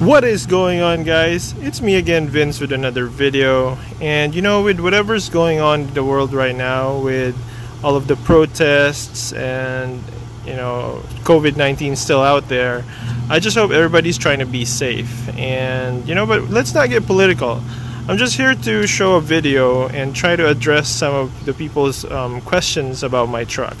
What is going on guys? It's me again Vince with another video and you know with whatever's going on in the world right now with all of the protests and you know COVID-19 still out there I just hope everybody's trying to be safe and you know but let's not get political I'm just here to show a video and try to address some of the people's um, questions about my truck.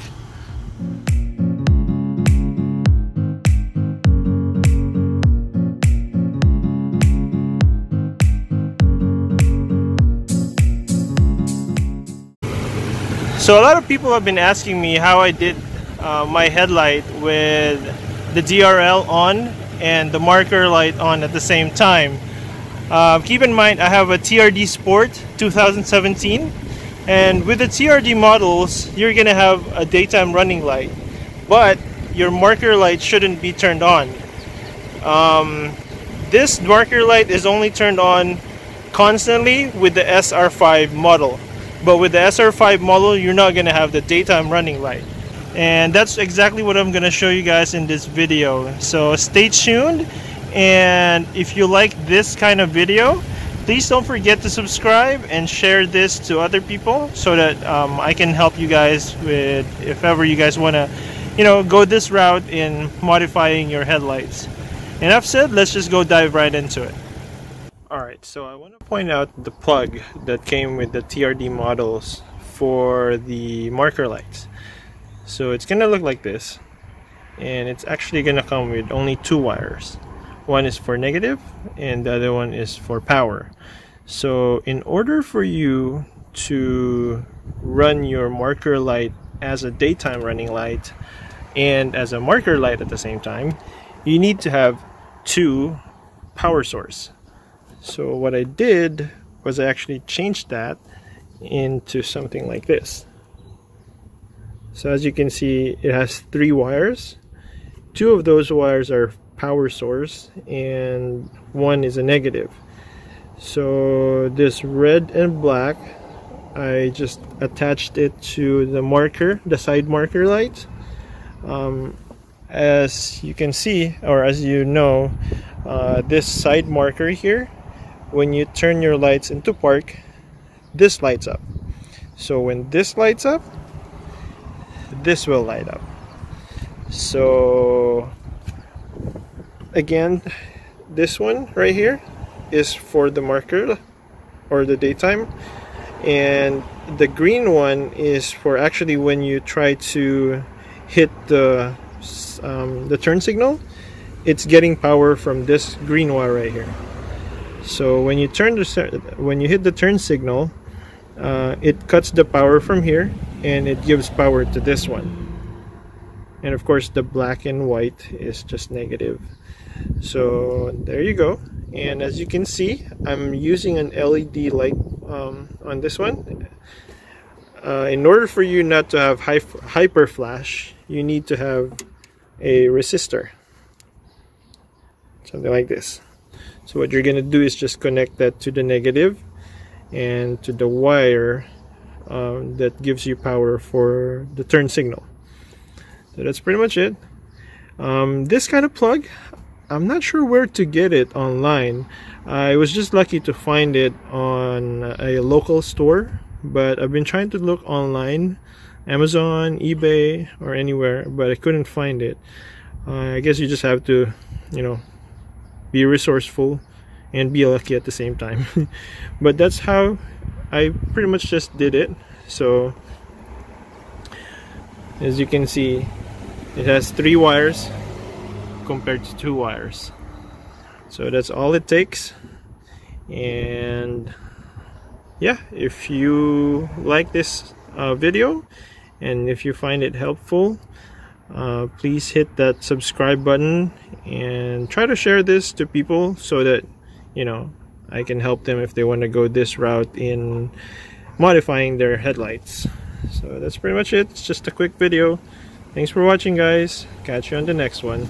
So a lot of people have been asking me how I did uh, my headlight with the DRL on and the marker light on at the same time. Uh, keep in mind I have a TRD Sport 2017 and with the TRD models you're gonna have a daytime running light but your marker light shouldn't be turned on. Um, this marker light is only turned on constantly with the SR5 model but with the SR5 model you're not gonna have the daytime running light and that's exactly what I'm gonna show you guys in this video so stay tuned and if you like this kind of video, please don't forget to subscribe and share this to other people so that um, I can help you guys with if ever you guys want to, you know, go this route in modifying your headlights. Enough said, let's just go dive right into it. Alright, so I want to point out the plug that came with the TRD models for the marker lights. So it's going to look like this and it's actually going to come with only two wires. One is for negative and the other one is for power. So in order for you to run your marker light as a daytime running light and as a marker light at the same time you need to have two power source so what I did was I actually changed that into something like this. So as you can see it has three wires. Two of those wires are power source and one is a negative. So this red and black I just attached it to the marker the side marker light um, as you can see or as you know uh, this side marker here when you turn your lights into park this lights up. So when this lights up this will light up. So again this one right here is for the marker or the daytime and the green one is for actually when you try to hit the um, the turn signal it's getting power from this green wire right here so when you turn the when you hit the turn signal uh, it cuts the power from here and it gives power to this one. And of course the black and white is just negative. So there you go. And as you can see I'm using an LED light um, on this one. Uh, in order for you not to have hyper flash you need to have a resistor. Something like this so what you're gonna do is just connect that to the negative and to the wire um, that gives you power for the turn signal so that's pretty much it um, this kind of plug I'm not sure where to get it online. I was just lucky to find it on a local store, but I've been trying to look online, Amazon, eBay, or anywhere, but I couldn't find it. Uh, I guess you just have to, you know, be resourceful and be lucky at the same time. but that's how I pretty much just did it. So, as you can see, it has three wires compared to two wires so that's all it takes and yeah if you like this uh, video and if you find it helpful uh, please hit that subscribe button and try to share this to people so that you know I can help them if they want to go this route in modifying their headlights. So that's pretty much it. It's just a quick video. Thanks for watching guys. Catch you on the next one